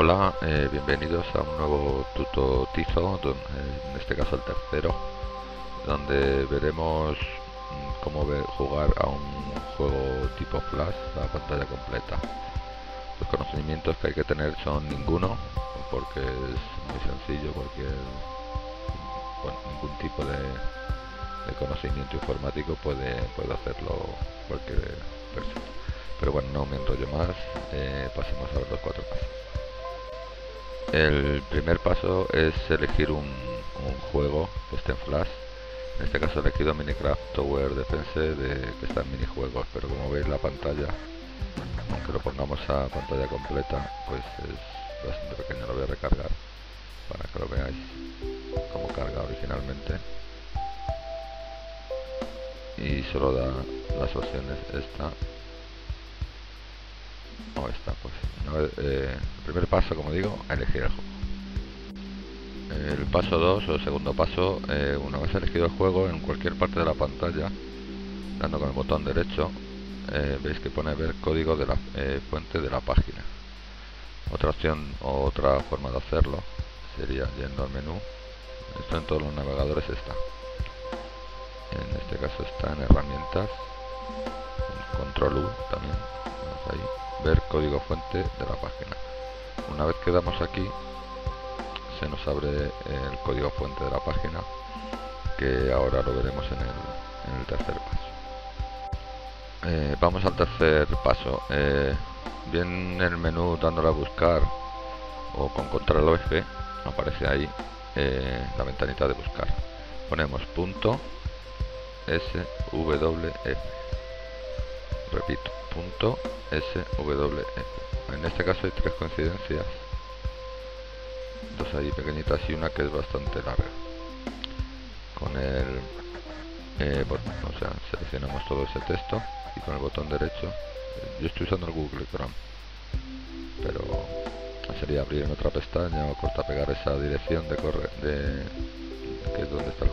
Hola, eh, bienvenidos a un nuevo tutotizo, don- eh, en este caso el tercero, donde veremos mm, cómo jugar a un juego tipo Flash a pantalla completa. Los conocimientos que hay que tener son ninguno, porque es muy sencillo, cualquier bueno, ningún tipo de, de conocimiento informático puede, puede hacerlo cualquier persona. Pero bueno, no me enrollo más, eh, pasemos a ver los cuatro pasos. El primer paso es elegir un, juego que esté en Flash. En este caso he elegido Minecraft Tower Defense de que está en minijuegos, pero como veis la pantalla, aunque lo pongamos a pantalla completa, pues es bastante pequeño, lo voy a recargar para que lo veáis como carga originalmente. Y solo da las opciones esta o esta, pues. eh, el primer paso, como digo, elegir el juego. El paso 2 o el segundo paso, eh, una vez elegido el juego, en cualquier parte de la pantalla, dando con el botón derecho, eh, veis que pone ver código de la fuente de la página. Otra opción o otra forma de hacerlo sería yendo al menú. Esto en todos los navegadores está. En este caso está en herramientas, en control U también, ver código fuente de la página. Una vez que damos aquí, se nos abre el código fuente de la página, que ahora lo veremos en el, en el tercer paso. Eh, vamos al tercer paso. Eh, bien en el menú dándole a buscar o con control F aparece ahí eh, la ventanita de buscar. Ponemos punto SWF. Repito, punto SWF. En este caso hay tres coincidencias. Dos ahí pequeñitas y una que es bastante larga. Con el eh, bot- o sea, seleccionamos todo ese texto y con el botón derecho, yo estoy usando el Google Chrome, pero sería abrir en otra pestaña o corta pegar esa dirección de corre de que es donde está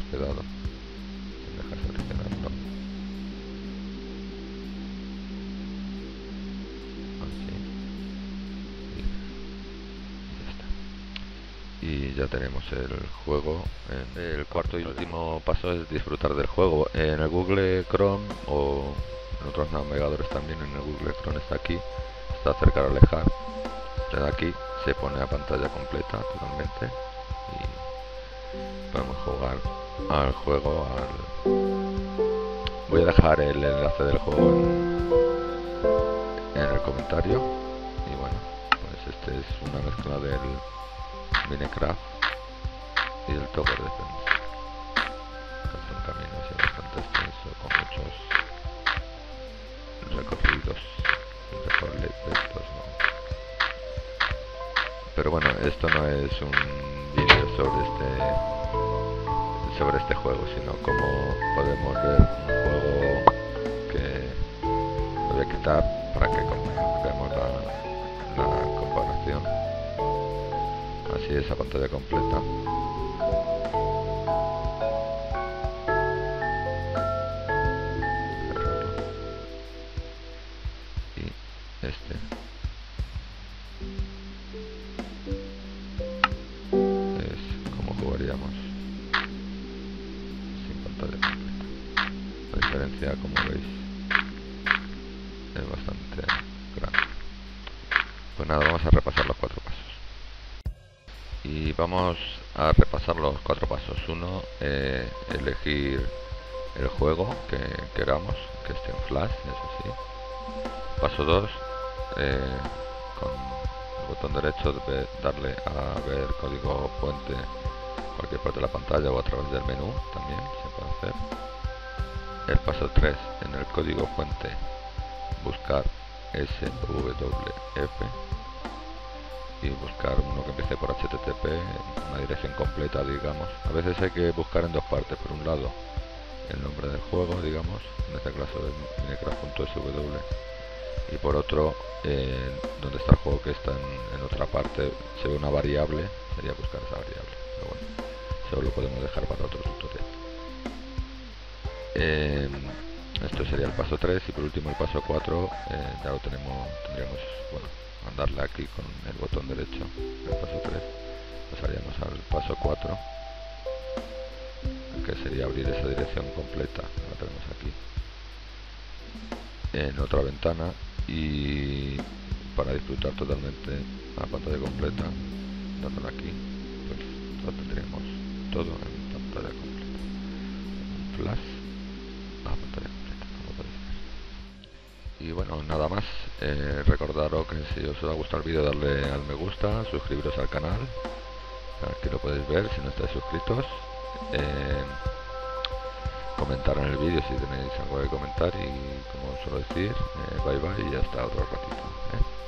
hospedado. Seleccionarlo. Así. Y ya tenemos el juego. El cuarto y último paso es disfrutar del juego. En el Google Chrome o en otros navegadores también, en el Google Chrome está aquí, está acercar o alejar. Le da aquí, se pone a pantalla completa totalmente y podemos jugar al juego. Al... Voy a dejar el enlace del juego en, el comentario. Y bueno, pues este es una mezcla del Minecraft y del Tower Defense. Es un bastante extenso con muchos recorridos recorridos. Pero bueno, esto no es un sobre este sobre este juego, sino como podemos ver un juego que voy a quitar para que veamos la, la comparación. Así es a pantalla completa. Como veis, es bastante grande. Pues nada, vamos a repasar los cuatro pasos. Y vamos a repasar los cuatro pasos. Uno, eh, elegir el juego que queramos, que esté en flash, eso sí. Paso 2, con el botón derecho de darle a ver código fuente cualquier parte de la pantalla o a través del menú también se puede hacer. El paso 3, en el código fuente buscar SWF y buscar uno que empiece por HTTP, una dirección completa, digamos. A veces hay que buscar en dos partes. Por un lado, el nombre del juego, digamos, en este caso de minecraft.sw, y por otro, donde está el juego que está en, en otra parte, se ve una variable, sería buscar esa variable. Pero bueno, eso lo podemos dejar para otro tutorial. Eh, esto sería el paso 3 y por último el paso 4 eh, ya lo tenemos tendríamos bueno darle aquí con el botón derecho el paso 3 pasaríamos al paso 4 que sería abrir esa dirección completa la tenemos aquí en otra ventana y para disfrutar totalmente la pantalla completa dándole aquí pues lo tendríamos todo en pantalla completa. Flash y bueno nada más eh, recordaros que si os ha gustado el vídeo darle al me gusta suscribiros al canal aquí lo podéis ver si no estáis suscritos eh, comentar en el vídeo si tenéis algo que comentar y como suelo decir, eh, bye bye y hasta otro ratito. ¿eh?